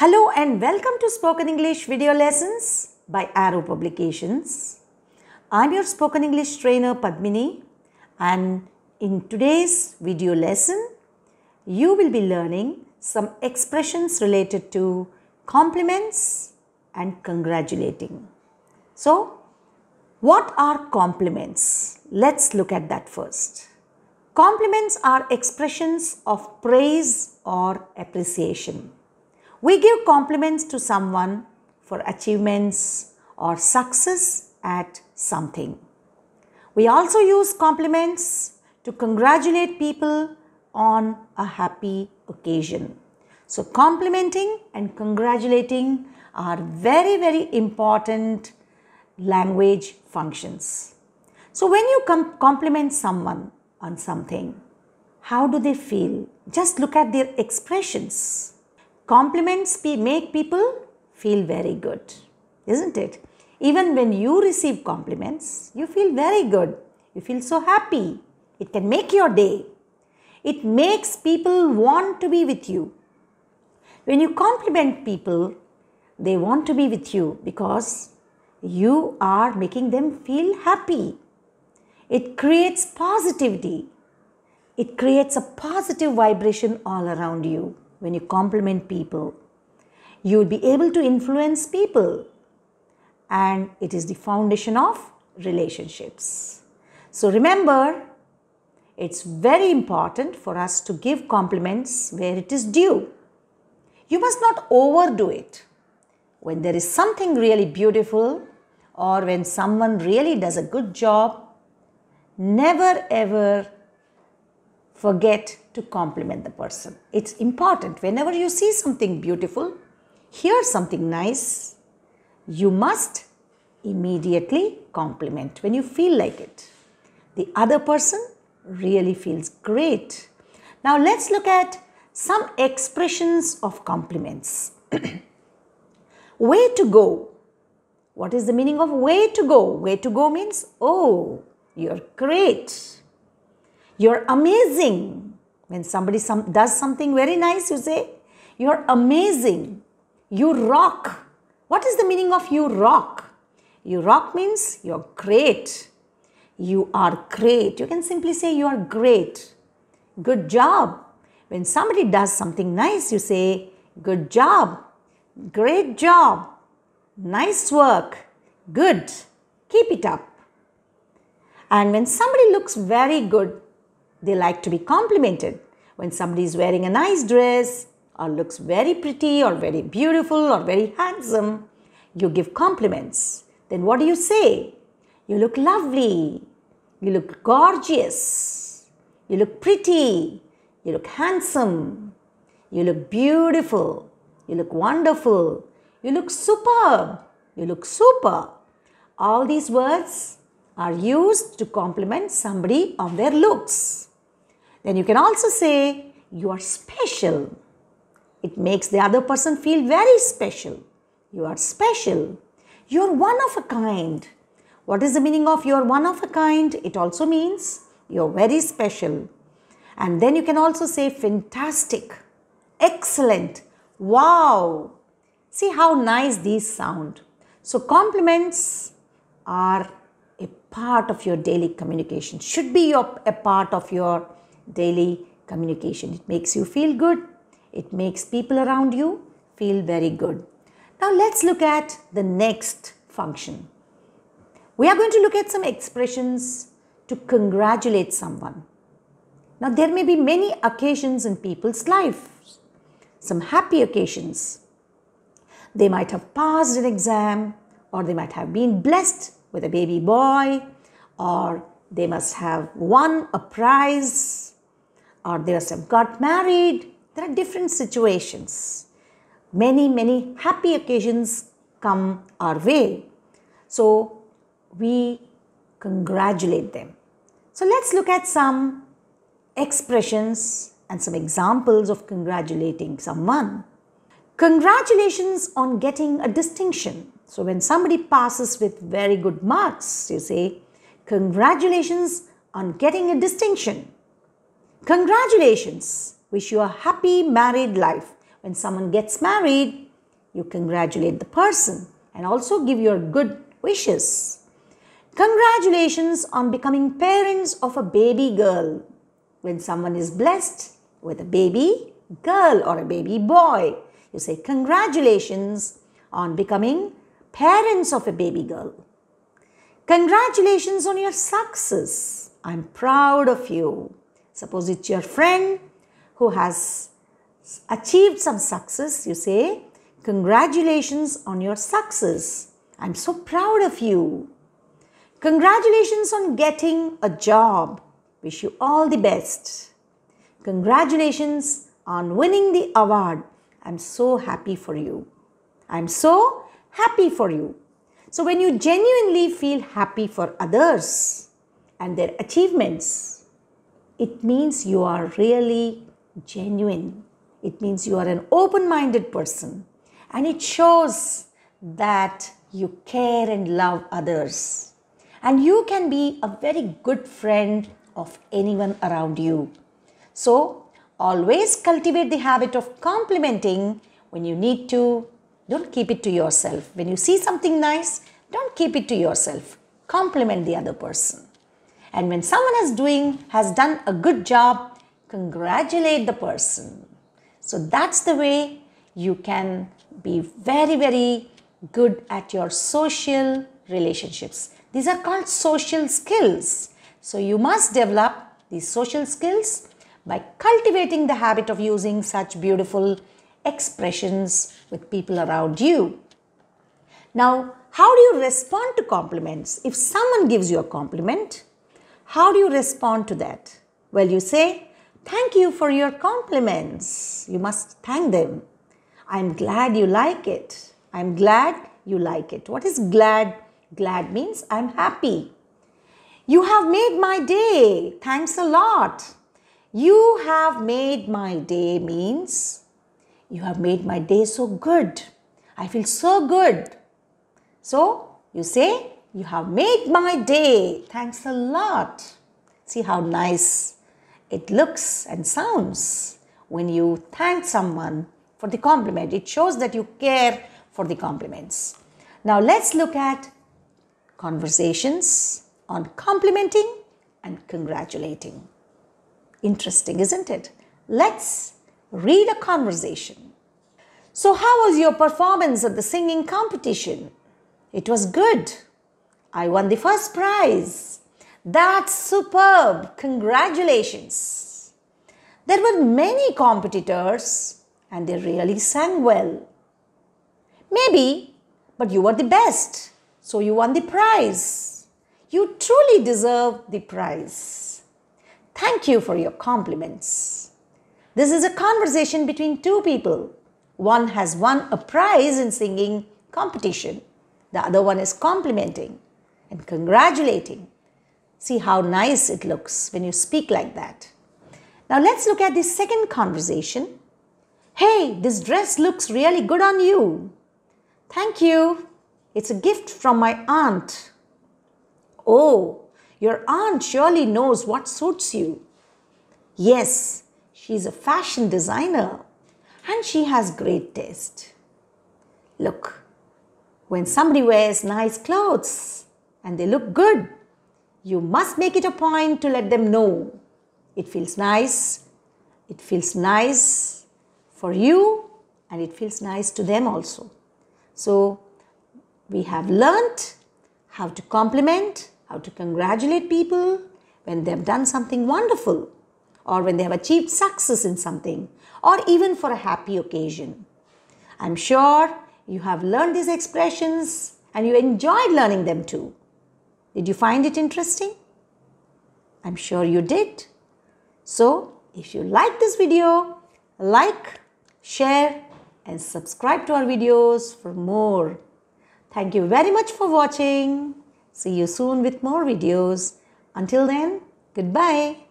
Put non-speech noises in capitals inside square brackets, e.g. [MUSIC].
Hello and welcome to Spoken English video lessons by Arrow Publications. I'm your spoken English trainer Padmini and in today's video lesson you will be learning some expressions related to compliments and congratulating. So, what are compliments? Let's look at that first. Compliments are expressions of praise or appreciation. We give compliments to someone for achievements or success at something. We also use compliments to congratulate people on a happy occasion. So, complimenting and congratulating are very, very important language functions. So, when you com- compliment someone on something, how do they feel? Just look at their expressions. Compliments make people feel very good, isn't it? Even when you receive compliments, you feel very good. You feel so happy. It can make your day. It makes people want to be with you. When you compliment people, they want to be with you because you are making them feel happy. It creates positivity. It creates a positive vibration all around you when you compliment people. You will be able to influence people, and it is the foundation of relationships. So remember, it's very important for us to give compliments where it is due. You must not overdo it. When there is something really beautiful, or when someone really does a good job, never ever forget to compliment the person. It's important. Whenever you see something beautiful, hear something nice, you must immediately compliment when you feel like it. The other person really feels great. Now let's look at some expressions of compliments. [CLEARS THROAT] way to go. What is the meaning of way to go? Way to go means, oh, you're great. You're amazing. When somebody some, does something very nice, you say, You're amazing. You rock. What is the meaning of you rock? You rock means you're great. You are great. You can simply say you are great. Good job. When somebody does something nice, you say, Good job. Great job. Nice work. Good. Keep it up. And when somebody looks very good, they like to be complimented. When somebody is wearing a nice dress or looks very pretty or very beautiful or very handsome, you give compliments. Then what do you say? You look lovely. You look gorgeous. You look pretty. You look handsome. You look beautiful. You look wonderful. You look superb. You look super. All these words are used to compliment somebody on their looks. Then you can also say you are special. It makes the other person feel very special. You are special. You are one of a kind. What is the meaning of you are one of a kind? It also means you are very special. And then you can also say fantastic, excellent, wow. See how nice these sound. So compliments are a part of your daily communication, should be your, a part of your daily communication. It makes you feel good. It makes people around you feel very good. Now let's look at the next function. We are going to look at some expressions to congratulate someone. Now there may be many occasions in people's lives, some happy occasions. They might have passed an exam or they might have been blessed with a baby boy or they must have won a prize or they must have got married. There are different situations. Many, many happy occasions come our way. So we congratulate them. So let's look at some expressions and some examples of congratulating someone. Congratulations on getting a distinction. So when somebody passes with very good marks, you say, Congratulations on getting a distinction. Congratulations. Wish you a happy married life. When someone gets married, you congratulate the person and also give your good wishes. Congratulations on becoming parents of a baby girl. When someone is blessed with a baby girl or a baby boy, you say congratulations on becoming parents of a baby girl. Congratulations on your success. I'm proud of you. Suppose it's your friend who has achieved some success, you say, Congratulations on your success. I'm so proud of you. Congratulations on getting a job. Wish you all the best. Congratulations on winning the award. I'm so happy for you. I'm so happy for you. So, when you genuinely feel happy for others and their achievements, it means you are really genuine. It means you are an open minded person and it shows that you care and love others. And you can be a very good friend of anyone around you. So, always cultivate the habit of complimenting when you need to. Don't keep it to yourself. When you see something nice, don't keep it to yourself. Compliment the other person. And when someone is doing has done a good job, congratulate the person. So that's the way you can be very, very good at your social relationships. These are called social skills. So you must develop these social skills by cultivating the habit of using such beautiful expressions with people around you. Now, how do you respond to compliments? If someone gives you a compliment, how do you respond to that? Well, you say, Thank you for your compliments. You must thank them. I'm glad you like it. I'm glad you like it. What is glad? Glad means I'm happy. You have made my day. Thanks a lot. You have made my day means you have made my day so good. I feel so good. So you say, You have made my day. Thanks a lot. See how nice it looks and sounds when you thank someone for the compliment. It shows that you care for the compliments. Now let's look at conversations on complimenting and congratulating. Interesting, isn't it? Let's read a conversation. So, how was your performance at the singing competition? It was good. I won the first prize. That's superb. Congratulations. There were many competitors and they really sang well. Maybe, but you were the best, so you won the prize. You truly deserve the prize. Thank you for your compliments. This is a conversation between two people. One has won a prize in singing competition. The other one is complimenting and congratulating. See how nice it looks when you speak like that. Now let's look at the second conversation Hey, this dress looks really good on you. Thank you. It's a gift from my aunt. Oh, your aunt surely knows what suits you. Yes, she's a fashion designer and she has great taste. Look, when somebody wears nice clothes and they look good, you must make it a point to let them know. It feels nice. It feels nice for you and it feels nice to them also. So we have learnt how to compliment, how to congratulate people when they have done something wonderful or when they have achieved success in something or even for a happy occasion. I'm sure you have learned these expressions and you enjoyed learning them too. Did you find it interesting? I'm sure you did. So, if you like this video, like, share and subscribe to our videos for more. Thank you very much for watching. See you soon with more videos. Until then, goodbye.